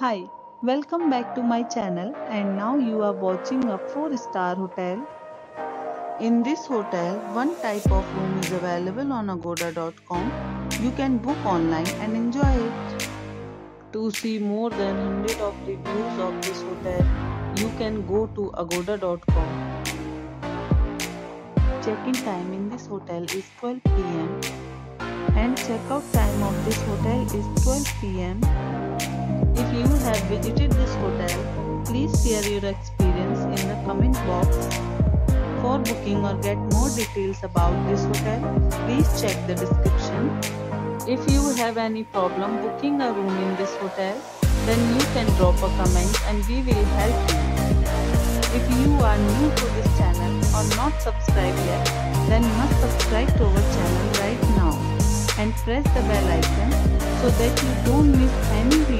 Hi, welcome back to my channel and now you are watching a 4 star hotel. In this hotel, one type of room is available on agoda.com. You can book online and enjoy it. To see more than 100 of reviews of this hotel, you can go to agoda.com. Check-in time in this hotel is 12 pm and check-out time of this hotel is 12 pm. Have visited this hotel, please share your experience in the comment box. For booking or get more details about this hotel, please check the description. If you have any problem booking a room in this hotel, then you can drop a comment and we will help you. If you are new to this channel or not subscribed yet, then must subscribe to our channel right now and press the bell icon so that you don't miss any videos